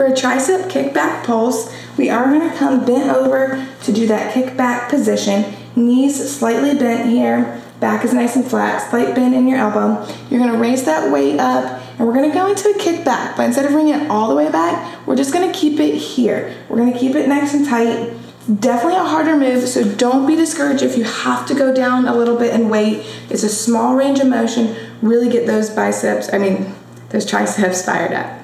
For a tricep kickback pulse, we are gonna come bent over to do that kickback position. Knees slightly bent here, back is nice and flat, slight bend in your elbow. You're gonna raise that weight up and we're gonna go into a kickback, but instead of bringing it all the way back, we're just gonna keep it here. We're gonna keep it nice and tight. Definitely a harder move, so don't be discouraged if you have to go down a little bit and wait. It's a small range of motion. Really get those biceps, I mean, those triceps fired up.